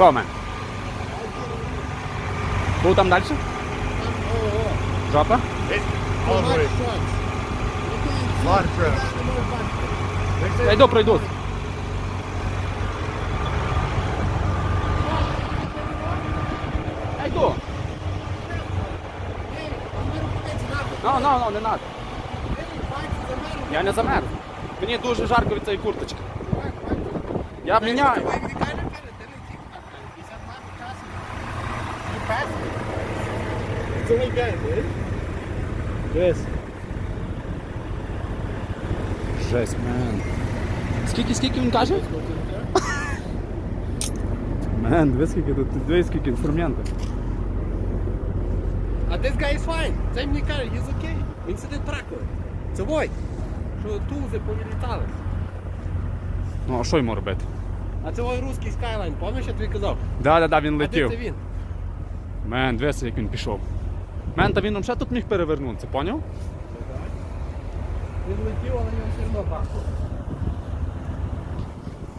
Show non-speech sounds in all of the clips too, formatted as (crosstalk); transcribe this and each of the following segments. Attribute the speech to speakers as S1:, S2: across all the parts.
S1: Роме. Був там далі? Жопа? Я йду, пройду. Ну, ну, ну, не надо. Я не замерз. Мені дуже жарко від цієї курточки. Я міняю.
S2: It's only guy, dude. Yes.
S1: Жесть, мен. Скільки, скільки він каже? Мен, дивись скільки тут, дивись скільки інструментів.
S3: А this guy is fine. Це мені каже, he's okay. Він сидить тракою. Це вой. Що тузи повилітали.
S1: Ну, а що йому робити?
S3: А це ой русський Skyline, пам'ятаєш, я тобі казав?
S1: Да, да, да, він
S3: А де
S1: летів.
S3: це він?
S1: Мен, дивися, як він пішов. Мен, та він ще тут міг перевернутися, поняв?
S3: Він летів, але його все одно бахнуло.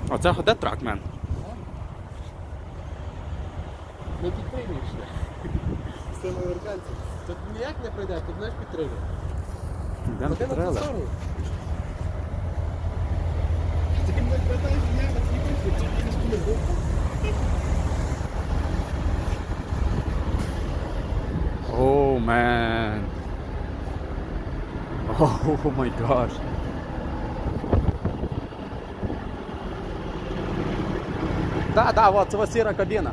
S1: Оце ходе трак, мен.
S3: Не підтримуєш. З (laughs) цим американцем. Тут ніяк не пройде, тут знаєш підтримує.
S1: Йдемо
S3: на
S1: трелер.
S3: Ти не питаєш, я вас не хочу, ти їдеш туди.
S1: Оу, мен. (laughs) О май гаш. Да, да, вот, це ось сіра кабіна.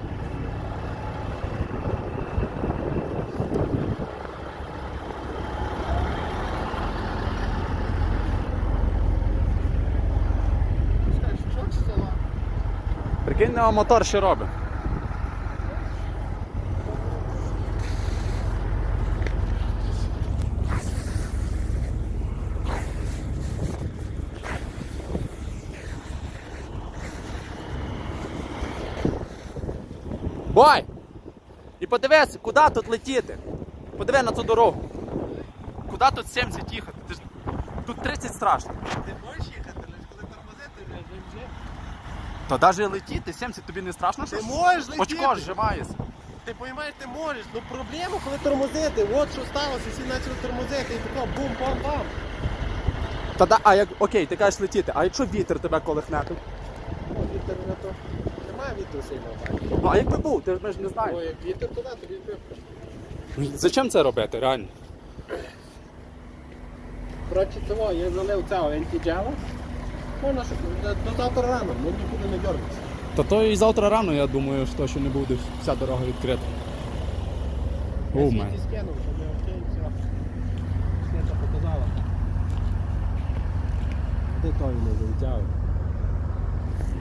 S3: Що ж це?
S1: Прикинь, а мотор що робить. Бой! І подивись, куди тут летіти. Подиви на цю дорогу. Куди тут 70 їхати? Ти ж- Тут 30 страшно.
S3: Ти можеш їхати, ж коли тормозити вже, вже.
S1: Та навіть летіти 70 тобі не страшно?
S3: Ти
S1: що?
S3: можеш летіти.
S1: Очко зжимається.
S3: Ти розумієш, ти можеш, ну проблема, коли тормозити, от що сталося, всі почали тормозити, і тако бум-бам-бам.
S1: Та да, а як окей, ти кажеш летіти, а якщо вітер тебе колихне?
S3: О, вітер на то. Немає вітру сильного так.
S1: Ну а якби був, ти ж ми ж не знаєш.
S3: як вітер туди, тобі випиш.
S1: Зачем це робити, реально?
S3: Коротше, цього, я залив цього антиджела. Можна що, до, до завтра рано, ми нікуди не дергатися.
S1: Та то і завтра рано, я думаю, що ще не буде вся дорога відкрита. О,
S3: Я
S1: мен.
S3: світі скинув, щоб я окей, все. Світа показала. Де той не завтяв?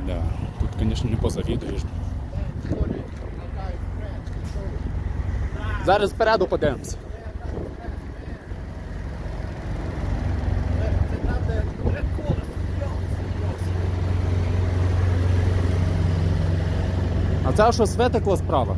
S1: Да. Тут, конечно, не позавідуєш. Зараз спереду подивимося. А це що витекло справа?